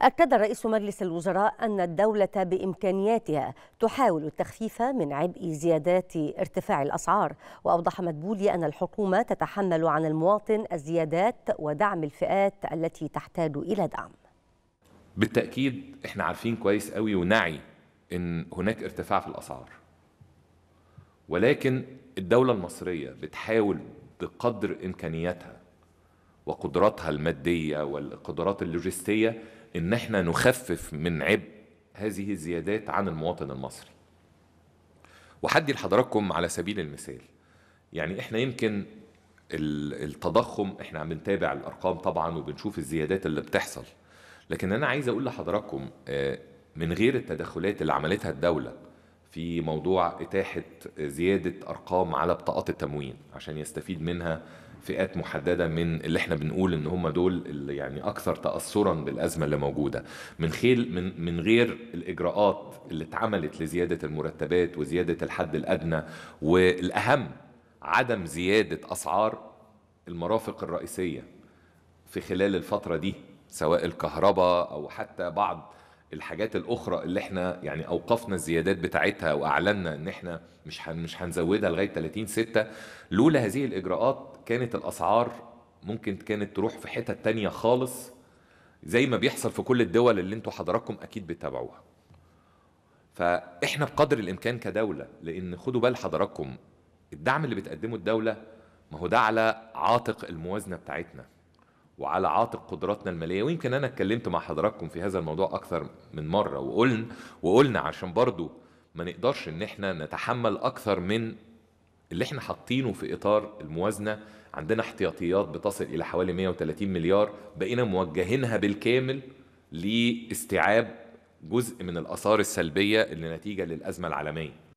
أكد رئيس مجلس الوزراء أن الدولة بإمكانياتها تحاول التخفيف من عبء زيادات ارتفاع الأسعار وأوضح مدبولي أن الحكومة تتحمل عن المواطن الزيادات ودعم الفئات التي تحتاج إلى دعم. بالتأكيد إحنا عارفين كويس قوي ونعي إن هناك ارتفاع في الأسعار. ولكن الدولة المصرية بتحاول بقدر إمكانياتها وقدراتها المادية والقدرات اللوجستية إن إحنا نخفف من عبء هذه الزيادات عن المواطن المصري. وحدي لحضراتكم على سبيل المثال يعني إحنا يمكن التضخم إحنا عم نتابع الأرقام طبعا وبنشوف الزيادات اللي بتحصل. لكن أنا عايز أقول لحضراتكم من غير التدخلات اللي عملتها الدولة في موضوع إتاحة زيادة أرقام على بطاقات التموين عشان يستفيد منها فئات محددة من اللي إحنا بنقول إن هم دول اللي يعني أكثر تاثرا بالأزمة اللي موجودة. من خيل من من غير الإجراءات اللي اتعملت لزيادة المرتبات وزيادة الحد الأدنى والأهم عدم زيادة أسعار المرافق الرئيسية في خلال الفترة دي سواء الكهرباء أو حتى بعض الحاجات الأخرى اللي إحنا يعني أوقفنا الزيادات بتاعتها واعلنا إن إحنا مش مش هنزودها لغاية 30 6 لولا هذه الإجراءات كانت الأسعار ممكن كانت تروح في حتت تانية خالص زي ما بيحصل في كل الدول اللي أنتوا حضراتكم أكيد بتتابعوها. فإحنا بقدر الإمكان كدولة لأن خدوا بال حضراتكم الدعم اللي بتقدمه الدولة ما هو ده على عاتق الموازنة بتاعتنا. وعلى عاتق قدراتنا المالية. ويمكن أنا اتكلمت مع حضراتكم في هذا الموضوع أكثر من مرة وقلنا وقلنا عشان برضو ما نقدرش إن إحنا نتحمل أكثر من اللي إحنا حاطينه في إطار الموازنة. عندنا احتياطيات بتصل إلى حوالي 130 مليار. بقينا موجهينها بالكامل لاستيعاب جزء من الآثار السلبية اللي نتيجة للأزمة العالمية.